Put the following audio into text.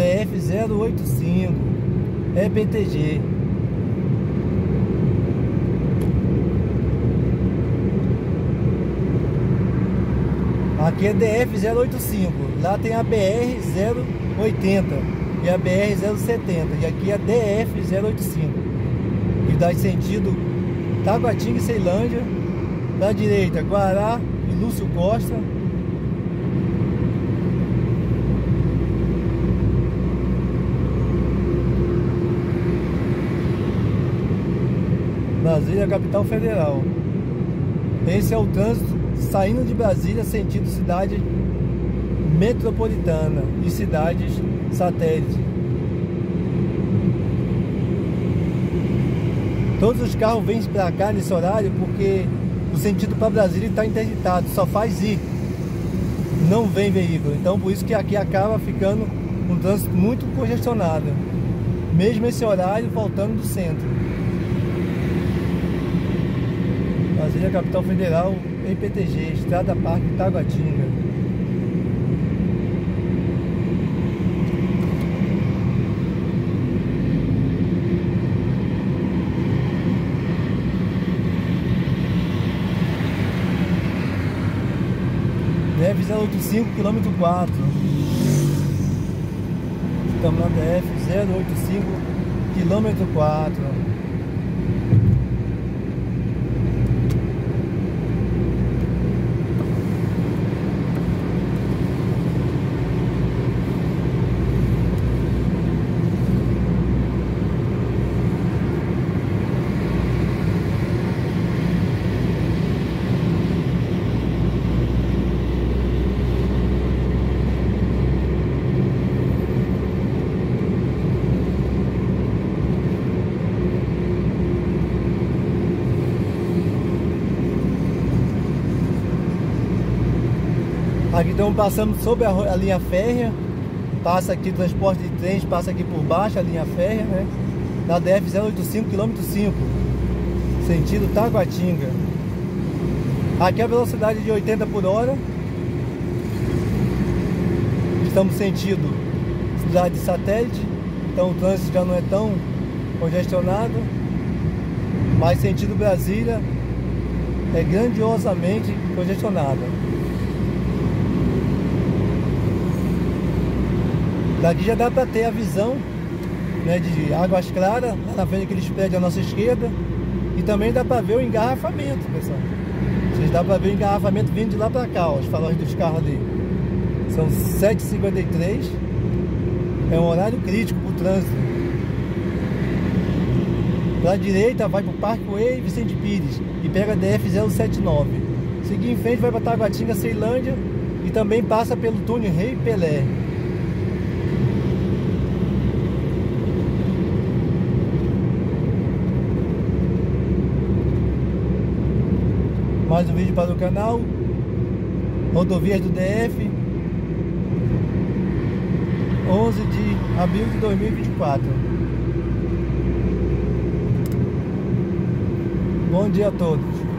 DF 085 EPTG Aqui é DF 085, lá tem a BR 080 e a BR 070 e aqui é DF 085 e dá sentido Taguatinga e Ceilândia da direita Guará e Lúcio Costa Brasília, capital federal. Esse é o trânsito saindo de Brasília, sentido cidade metropolitana e cidades satélite. Todos os carros vêm para cá nesse horário porque o sentido para Brasília está interditado, só faz ir, não vem veículo. Então por isso que aqui acaba ficando um trânsito muito congestionado, mesmo esse horário voltando do centro. Brasília, capital federal, EPTG, Estrada Parque Taguatinga. DF 085, quilômetro 4. Estamos na DF 085, quilômetro 4. Aqui estamos passando sobre a, a, linha férrea, passa aqui transporte de trens, passa aqui por baixo a linha férrea, né? Na DF 085 km 5, sentido Taguatinga. Aqui a velocidade de 80 por hora. Estamos sentido cidade de satélite, então o trânsito já não é tão congestionado. Mas sentido Brasília é grandiosamente congestionado. Daqui já dá para ter a visão né, de Águas Claras, lá na frente aqueles prédios à nossa esquerda. E também dá para ver o engarrafamento, pessoal. Vocês dá para ver o engarrafamento vindo de lá para cá, ó, os faróis dos carros ali. São 7h53. É um horário crítico para o trânsito. Para a direita vai para o Parkway Vicente Pires e pega a DF 079. Seguir em frente vai para Taguatinga, Ceilândia e também passa pelo túnel Rei Pelé. Mais um vídeo para o canal. Rodovias do DF 11 de abril de 2024 Bom dia a todos